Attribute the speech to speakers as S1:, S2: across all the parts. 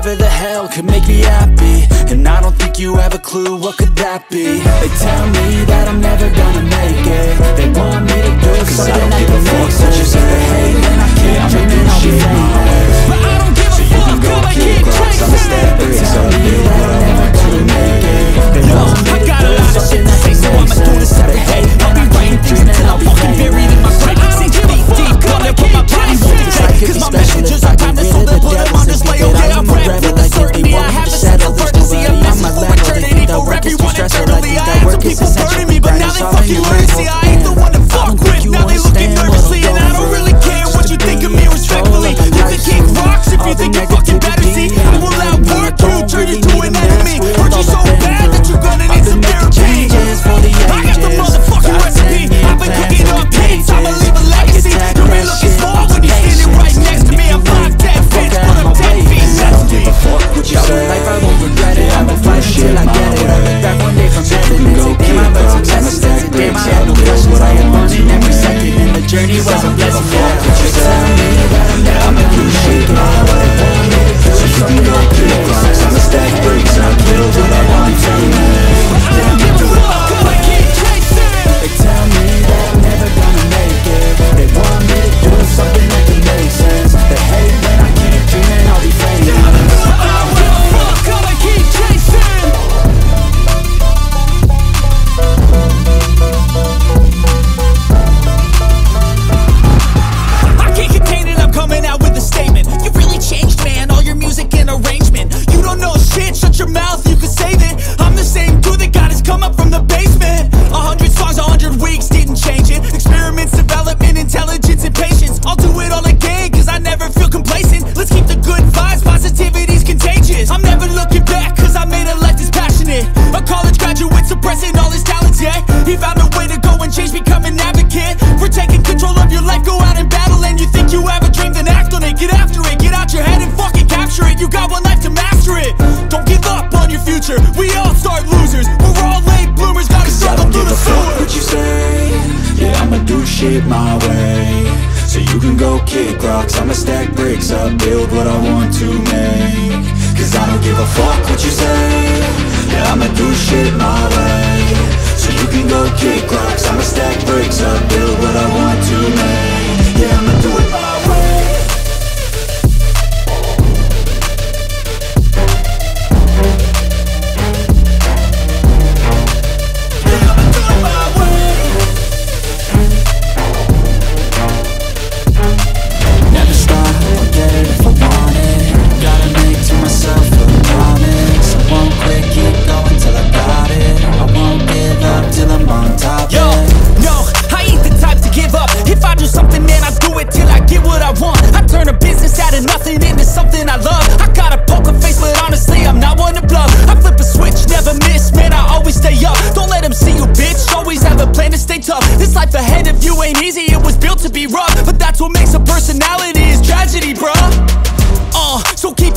S1: whatever the hell could make me happy? And I don't think you have a clue what could that be. They tell me that I'm never gonna make it. They want me to do something that can make sense They hate when I I'll be famous
S2: But I don't give a fuck, I'ma keep chasing
S1: They tell me that I'm never gonna make it. They want me
S2: I
S1: to
S2: got a
S1: do
S2: lot of shit
S1: something
S2: to
S1: that
S2: say, so
S1: make
S2: I'ma do this
S1: sense They hate
S2: I'll be
S1: I
S2: writing
S1: keep
S2: things
S1: dreaming
S2: until
S1: I'll
S2: I'm
S1: be
S2: fucking buried in my grave.
S1: famous
S2: Sink deep, deep, gonna put my body won't decay. Cause my messages are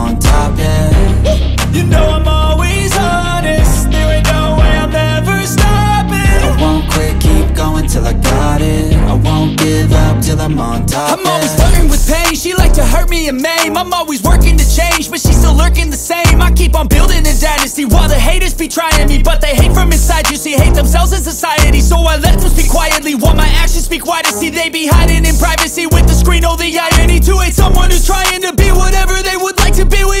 S1: on top, yeah
S2: You know I'm always honest. There ain't no way I'm ever stopping.
S1: I won't quit, keep going till I got it won't give up till I'm on top
S2: I'm always flirting with pain. She like to hurt me and maim. I'm always working to change But she's still lurking the same. I keep on building a dynasty While the haters be trying me But they hate from inside. You see, hate themselves in society So I let them speak quietly While my actions speak wider. See, they be hiding in privacy With the screen, oh the irony To hate someone who's trying to be Whatever they would like to be. We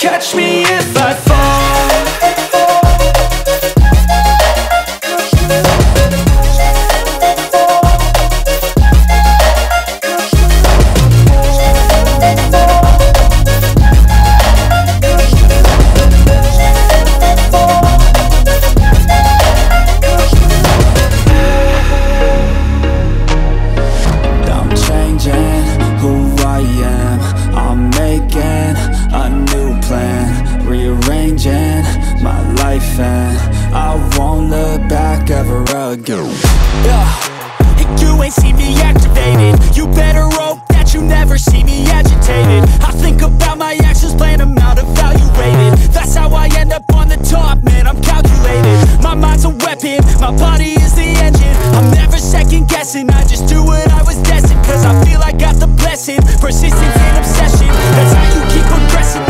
S2: catch me if I fall
S1: my
S2: body is the engine. I'm never second guessing, I just do what I was destined Cause I feel I got the blessing, persistence and obsession. That's how you keep progressing,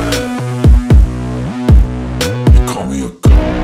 S3: we are going.